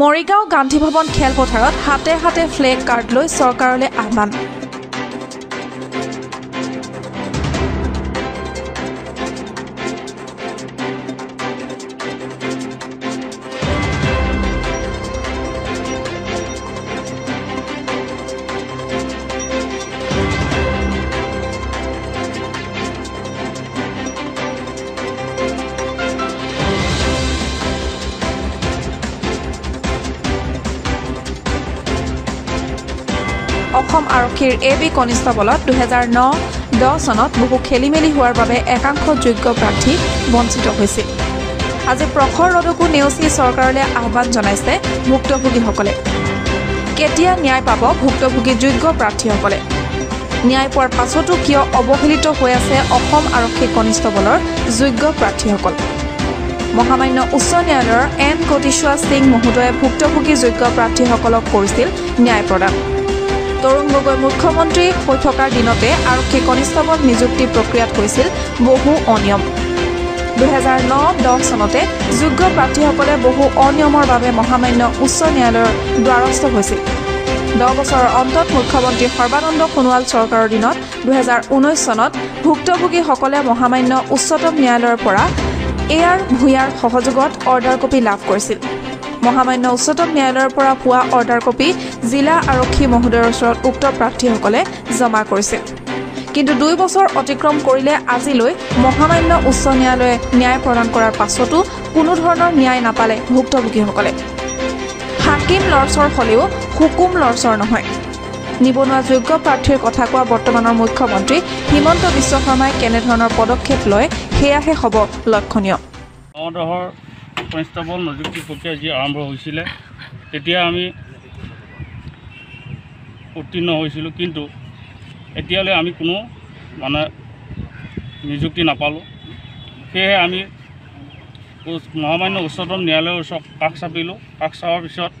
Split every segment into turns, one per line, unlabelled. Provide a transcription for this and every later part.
মৰিগাঁও গান্ধী ভৱন খেলপথাৰত হাতে হাতে ফ্লেগ কাৰ্ড লৈ চৰকাৰলৈ আহ্বান। অসম আৰক্ষীৰ এ বি কনিষ্টবলত দুহেজাৰ ন দহ চনত বহু খেলি মেলি হোৱাৰ বাবে একাংশ যোগ্য প্ৰাৰ্থী বঞ্চিত হৈছিল। আজি প্ৰখৰ ৰদকো নেওচি চৰকাৰলৈ আহ্বান জনাইছে ভুক্তভোগীসকলে। কেতিয়া ন্যায় পাব ভুক্তভোগী যোগ্য প্ৰাৰ্থীসকলে? ন্যায় পোৱাৰ পাছতো কিয় অৱহেলিত হৈ আছে অসম আৰক্ষী কনিষ্টবলৰ যোগ্য প্ৰাৰ্থীসকল? মহামান্য উচ্চ ন্যায়ালয়ৰ এন কটিছোৱা সিং মহোদয়ে ভুক্তভোগী যোগ্য প্ৰাৰ্থীসকলক কৰিছিল ন্যায় প্ৰদান। তৰুণ গগৈ মুখ্যমন্ত্ৰী হৈ থকাৰ দিনতে আৰক্ষী কনিষ্টবল নিযুক্তি প্ৰক্ৰিয়াত হৈছিল বহু অনিয়ম। দুহেজাৰ ন দহ চনতে যোগ্য প্ৰাৰ্থীসকলে বহু অনিয়মৰ বাবে মহামান্য উচ্চ ন্যায়ালয়ৰ দ্বাৰস্থ হৈছিল। দহ বছৰৰ অন্তত মুখ্যমন্ত্ৰী সৰ্বানন্দ সোণোৱাল চৰকাৰৰ দিনত দুহেজাৰ ঊনৈছ চনত ভুক্তভোগীসকলে মহামান্য উচ্চতম ন্যায়ালয়ৰ পৰা এ আৰ ভূঞাৰ সহযোগত অৰ্ডাৰ কপি লাভ কৰিছিল। মহামান্য উচ্চতম ন্যায়ালয়ৰ পৰা পোৱা অৰ্ডাৰ কপি জিলা আৰক্ষী মহোদয়ৰ ওচৰত উক্ত প্ৰাৰ্থীসকলে জমা কৰিছিল কিন্তু দুই বছৰ অতিক্ৰম কৰিলে আজিলৈ মহামান্য উচ্চ ন্যায়ালয়ে ন্যায় প্ৰদান কৰাৰ পাছতো কোনো ধৰণৰ ন্যায় নাপালে ভুক্তভোগীসকলে। হাকিম লৰচৰ হ'লেও হুকুম লৰচৰ নহয়। নিবনুৱা যোগ্য প্ৰাৰ্থীৰ কথা কোৱা বৰ্তমানৰ মুখ্যমন্ত্ৰী হিমন্ত বিশ্ব শৰ্মাই কেনেধৰণৰ পদক্ষেপ লয় সেয়াহে হ'ব লক্ষণীয়।
কনষ্টেবল নিযুক্তি প্ৰক্ৰিয়া যি আৰম্ভ হৈছিলে তেতিয়া আমি উত্তীৰ্ণ হৈছিলোঁ। কিন্তু এতিয়ালৈ আমি কোনো মানে নিযুক্তি নাপালোঁ। সেয়েহে আমি মহামান্য উচ্চতম ন্যায়ালয়ৰ ওচৰত কাষ চাপিলোঁ। কাষ চাপাৰ পিছত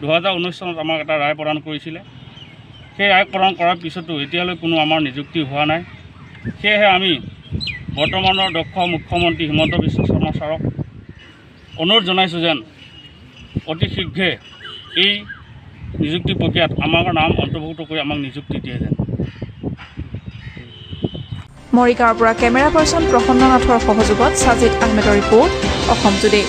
দুহেজাৰ ঊনৈছ চনত আমাক এটা ৰায় প্ৰদান কৰিছিলে। সেই ৰায় প্ৰদান কৰাৰ পিছতো এতিয়ালৈ কোনো আমাৰ নিযুক্তি হোৱা নাই। সেয়েহে আমি বৰ্তমানৰ দক্ষ মুখ্যমন্ত্ৰী হিমন্ত বিশ্ব শৰ্মা ছাৰক অনুৰোধ জনাইছোঁ যেন অতি শীঘ্ৰে এই নিযুক্তি প্ৰক্ৰিয়াত আমাৰ নাম অন্তৰ্ভুক্ত কৰি আমাক নিযুক্তি দিয়ে যেন।
মৰিগাঁৱৰ পৰা কেমেৰা পাৰ্চন প্ৰসন্ন নাথৰ সহযোগত আহমেদৰ ৰিপৰ্ট অসম টুডে